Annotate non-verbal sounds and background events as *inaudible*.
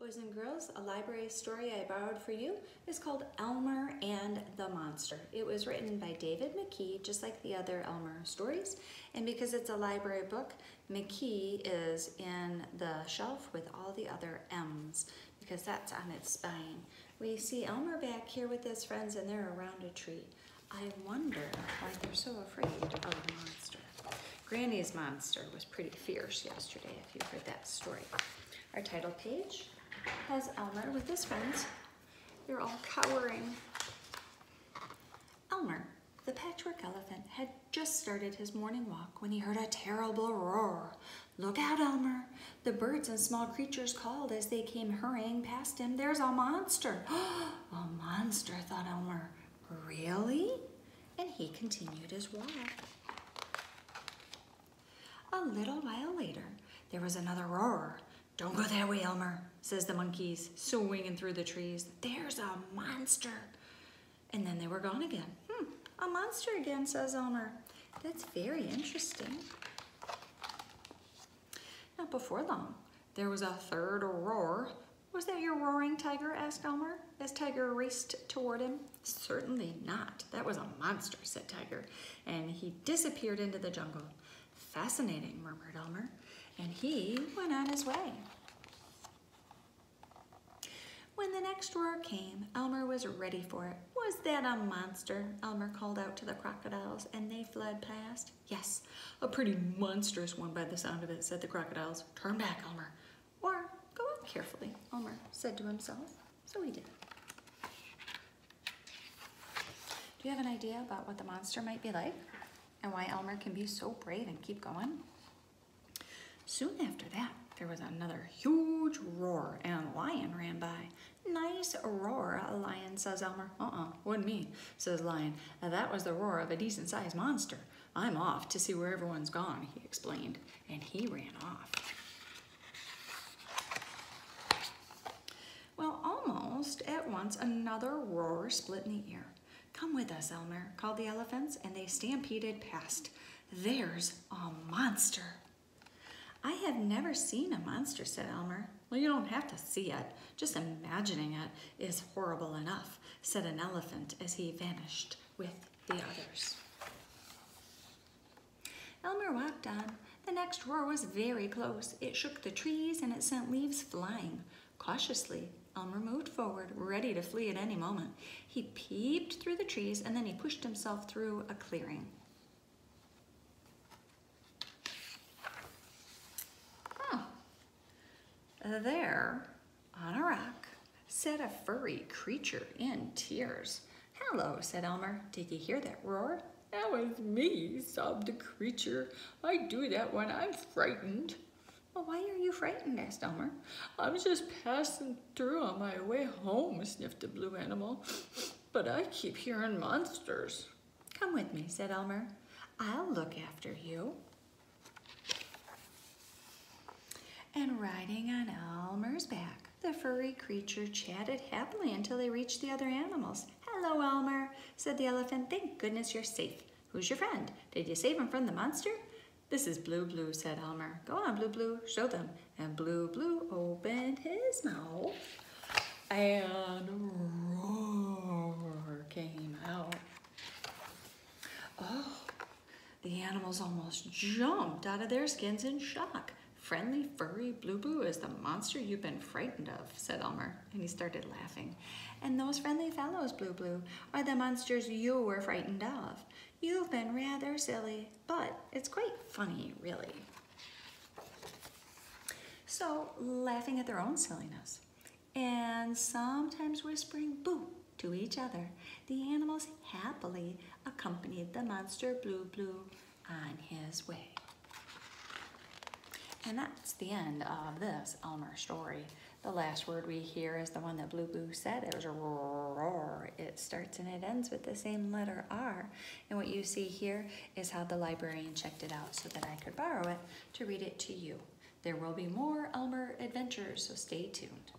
Boys and Girls, a library story I borrowed for you is called Elmer and the Monster. It was written by David McKee, just like the other Elmer stories. And because it's a library book, McKee is in the shelf with all the other M's because that's on its spine. We see Elmer back here with his friends and they're around a tree. I wonder why they're so afraid of the monster. Granny's monster was pretty fierce yesterday, if you heard that story. Our title page has Elmer with his friends. They're all cowering. Elmer, the patchwork elephant, had just started his morning walk when he heard a terrible roar. Look out, Elmer. The birds and small creatures called as they came hurrying past him. There's a monster. *gasps* a monster, thought Elmer. Really? And he continued his walk. A little while later, there was another roar. Don't go that way, Elmer, says the monkeys, swinging through the trees. There's a monster. And then they were gone again. Hmm, a monster again, says Elmer. That's very interesting. Not before long, there was a third roar. Was that your roaring tiger, asked Elmer, as Tiger raced toward him. Certainly not. That was a monster, said Tiger, and he disappeared into the jungle. Fascinating, murmured Elmer and he went on his way. When the next roar came, Elmer was ready for it. Was that a monster? Elmer called out to the crocodiles, and they fled past. Yes, a pretty monstrous one by the sound of it, said the crocodiles. Turn back, Elmer. Or go on carefully, Elmer said to himself. So he did. Do you have an idea about what the monster might be like? And why Elmer can be so brave and keep going? Soon after that, there was another huge roar and a lion ran by. Nice roar, a lion, says Elmer. Uh-uh, wasn't me, says Lion. That was the roar of a decent-sized monster. I'm off to see where everyone's gone, he explained, and he ran off. Well, almost at once, another roar split in the air. Come with us, Elmer, called the elephants, and they stampeded past. There's a monster. I have never seen a monster, said Elmer. Well, you don't have to see it. Just imagining it is horrible enough, said an elephant as he vanished with the others. Elmer walked on. The next roar was very close. It shook the trees and it sent leaves flying. Cautiously, Elmer moved forward, ready to flee at any moment. He peeped through the trees and then he pushed himself through a clearing. There, on a rock, sat a furry creature in tears. Hello, said Elmer. Did you hear that roar? That was me, sobbed the creature. I do that when I'm frightened. Well, why are you frightened? asked Elmer. I'm just passing through on my way home, sniffed the blue animal. But I keep hearing monsters. Come with me, said Elmer. I'll look after you. and riding on Elmer's back, the furry creature chatted happily until they reached the other animals. Hello, Elmer, said the elephant. Thank goodness you're safe. Who's your friend? Did you save him from the monster? This is Blue Blue, said Elmer. Go on, Blue Blue, show them. And Blue Blue opened his mouth and roar came out. Oh, the animals almost jumped out of their skins in shock. Friendly, furry Blue Blue is the monster you've been frightened of, said Elmer, and he started laughing. And those friendly fellows, Blue Blue, are the monsters you were frightened of. You've been rather silly, but it's quite funny, really. So, laughing at their own silliness, and sometimes whispering boo to each other, the animals happily accompanied the monster Blue Blue on his way. And that's the end of this Elmer story. The last word we hear is the one that Blue Blue said. It was a roar. It starts and it ends with the same letter R. And what you see here is how the librarian checked it out so that I could borrow it to read it to you. There will be more Elmer adventures, so stay tuned.